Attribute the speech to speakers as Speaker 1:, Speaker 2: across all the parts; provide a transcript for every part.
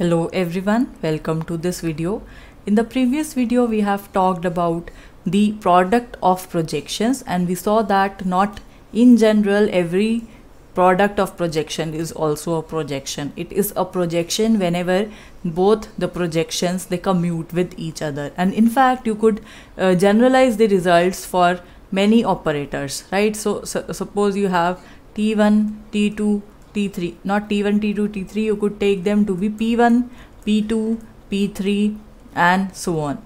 Speaker 1: Hello everyone, welcome to this video. In the previous video we have talked about the product of projections and we saw that not in general every product of projection is also a projection. It is a projection whenever both the projections they commute with each other and in fact you could uh, generalize the results for many operators right so, so suppose you have t1 t2 t3 not t1 t2 t3 you could take them to be p1 p2 p3 and so on.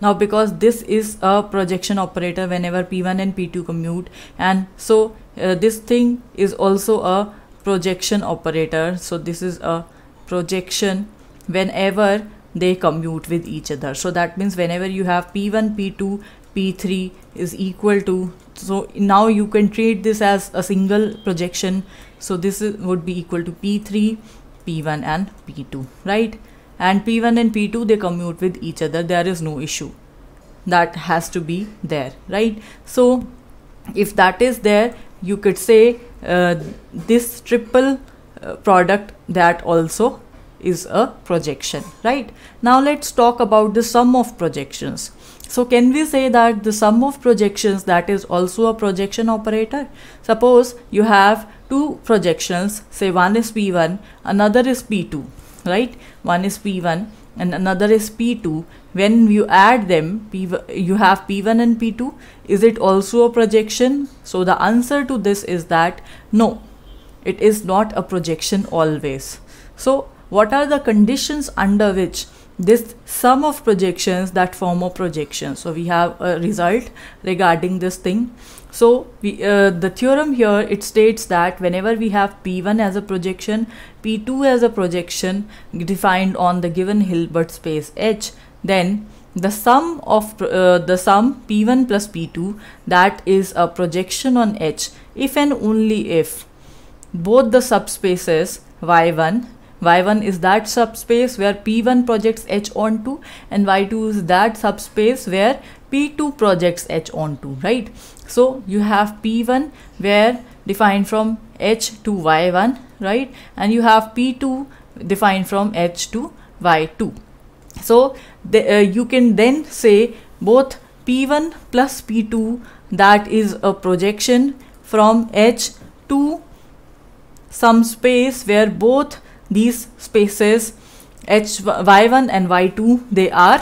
Speaker 1: Now because this is a projection operator whenever p1 and p2 commute and so uh, this thing is also a projection operator. So this is a projection whenever they commute with each other. So that means whenever you have p1 p2 p3 is equal to so now you can treat this as a single projection. So this is, would be equal to p3 p1 and p2 right? And p1 and p2 they commute with each other. There is no issue. That has to be there right? So if that is there you could say uh, this triple uh, product that also is a projection right? Now let's talk about the sum of projections. So can we say that the sum of projections that is also a projection operator? Suppose you have two projections say one is p1 another is p2 right? One is p1 and another is p2 when you add them P, you have p1 and p2 is it also a projection? So the answer to this is that no it is not a projection always. So what are the conditions under which this sum of projections that form a projection so we have a result regarding this thing. So we, uh, the theorem here it states that whenever we have P1 as a projection, P2 as a projection defined on the given Hilbert space H, then the sum of uh, the sum P1 plus P2 that is a projection on H if and only if both the subspaces Y1 Y1 is that subspace where P1 projects H onto and Y2 is that subspace where P2 projects H onto, right? So you have P1 where defined from H to Y1, right? And you have P2 defined from H to Y2. So the, uh, you can then say both P1 plus P2 that is a projection from H to some space where both these spaces h y1 and y2 they are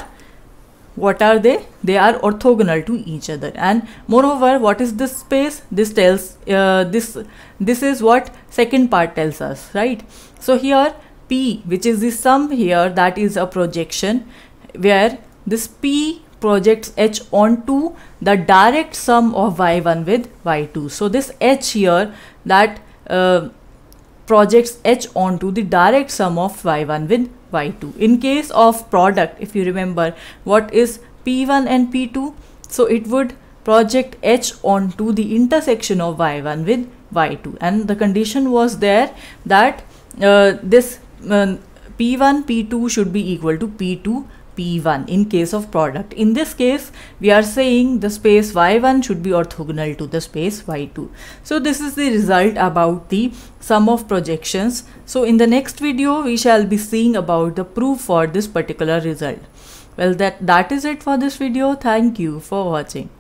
Speaker 1: what are they? They are orthogonal to each other. And moreover what is this space? This tells uh, this this is what second part tells us right? So here p which is the sum here that is a projection where this p projects h onto the direct sum of y1 with y2 so this h here that uh, projects h onto the direct sum of y1 with y2. In case of product, if you remember, what is p1 and p2? So it would project h onto the intersection of y1 with y2 and the condition was there that uh, this uh, p1 p2 should be equal to p2 P1 in case of product. In this case, we are saying the space Y1 should be orthogonal to the space Y2. So this is the result about the sum of projections. So in the next video, we shall be seeing about the proof for this particular result. Well, that, that is it for this video. Thank you for watching.